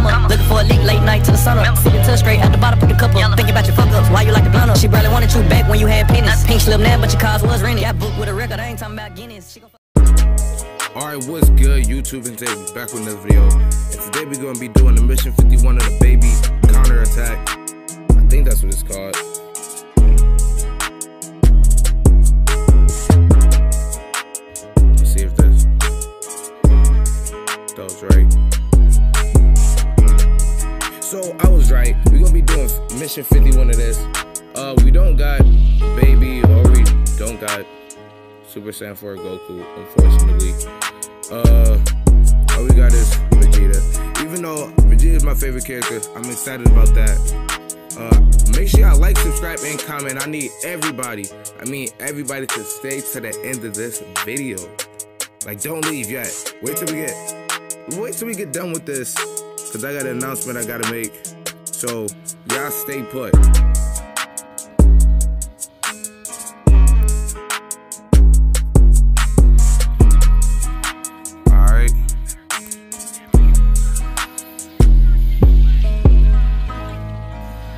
come up. Looking for a leak late night till the sun up. Sipping touch straight at the bottom, put the cup up. Thinking about your fuck ups, why you like the blunt up? She barely wanted you back when you had pennies. Pink slip now, but your cars was rented. Got booked with a record, I ain't talking about Guinness. She gon' Alright, what's good, YouTube and today we back with another video. And today we're gonna be doing the Mission 51 of the Baby Counter Attack. I think that's what it's called. Mission 51 of this. Uh we don't got Baby or we don't got Super Saiyan 4 Goku, unfortunately. Uh, all we got is Vegeta. Even though Vegeta is my favorite character, I'm excited about that. Uh, make sure y'all like, subscribe, and comment. I need everybody, I mean everybody to stay to the end of this video. Like, don't leave yet. Wait till we get, wait till we get done with this, cause I got an announcement I gotta make. So y'all stay put.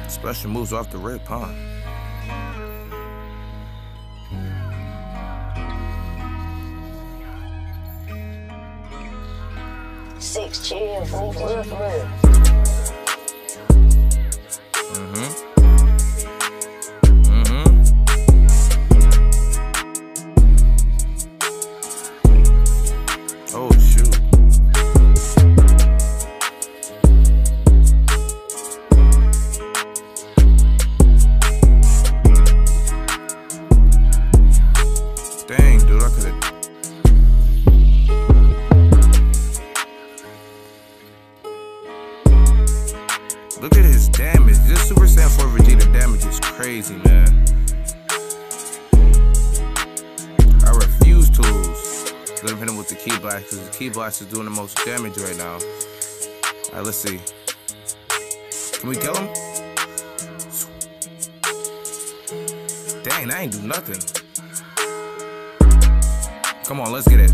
Special moves off the rip, huh? Six cheers, for real, for Look at his damage. This Super Saiyan 4 Vegeta damage is crazy, man. I refuse to lose. Let him hit him with the Ki blast because the Ki blast is doing the most damage right now. Alright, let's see. Can we kill him? Dang, I ain't do nothing. Come on, let's get it.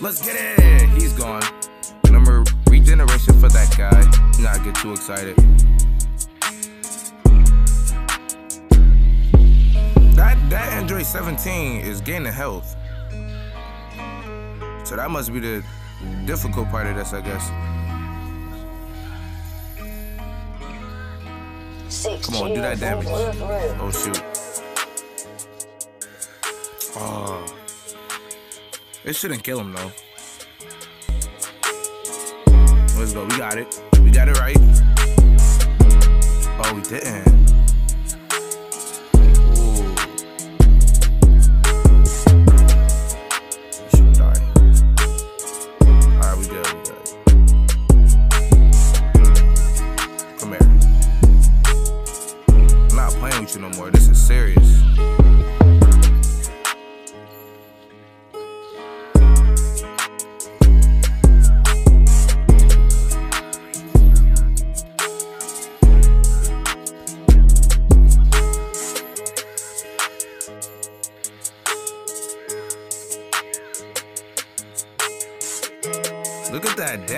Let's get it! He's gone. Number regeneration for that guy. Not get too excited. That that Android 17 is gaining health. So that must be the difficult part of this, I guess. Come on, do that damage. For real, for real. Oh shoot. Oh. It shouldn't kill him though. We got it. We got it right. Oh, we didn't. Ooh. Should die. Alright, we good. We good. Come here. I'm not playing with you no more. This is serious.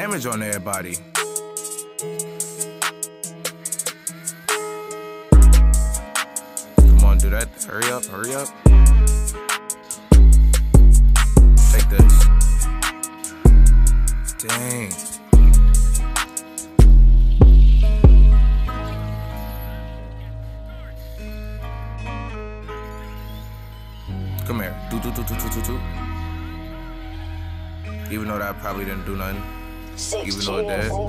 Damage on everybody. Come on, do that. Hurry up, hurry up. Take this. Dang. Come here. Do, do, do, do, do, do, do. Even though that probably didn't do nothing. Six Even though real.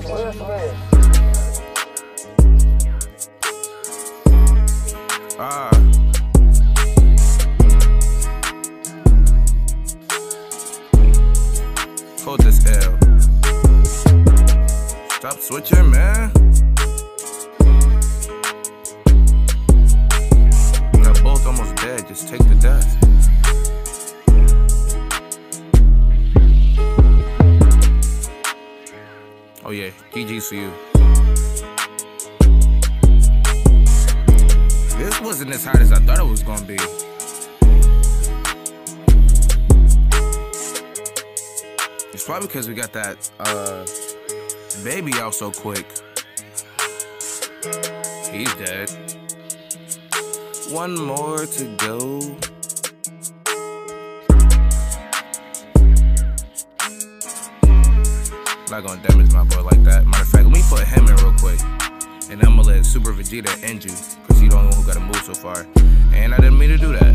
Ah. Hold this L. Stop switching, man. They're both almost dead. Just take the death. Oh yeah, GG's for you. This wasn't as hard as I thought it was gonna be. It's probably because we got that uh Baby out so quick. He's dead. One more to go. Not gonna damage my boy like that. Matter of fact, let me put him in real quick. And I'm gonna let Super Vegeta end you. Cause he's the only one who got to move so far. And I didn't mean to do that.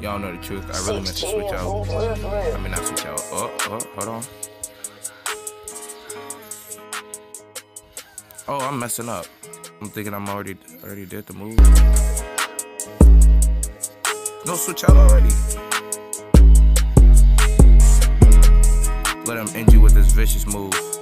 Y'all know the truth. I really meant to switch out. I mean, not switch out. Oh, oh, hold on. Oh, I'm messing up. I'm thinking I'm already already did the move. No, switch out already. Let him end you with this vicious move.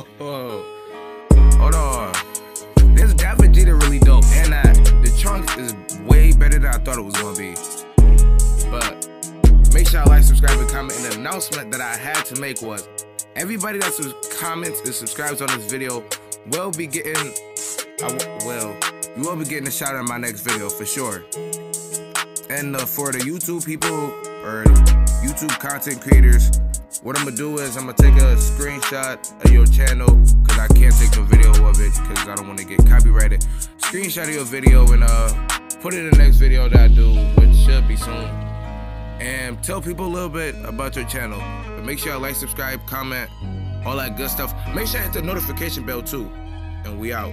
Hold on. This that Vegeta really dope, and that the Trunks is way better than I thought it was gonna be. But make sure I like, subscribe, and comment. And the announcement that I had to make was everybody that comments and subscribes on this video will be getting, I w- well, you will be getting a shout out in my next video for sure. And uh, for the YouTube people or YouTube content creators, what I'm gonna do is I'm gonna take a screenshot of your channel because I can't take a video of it because I don't want to get copyrighted. Screenshot of your video and uh put it in the next video that I do, which should be soon. And tell people a little bit about your channel. But make sure you like, subscribe, comment, all that good stuff. Make sure you hit the notification bell too. And we out.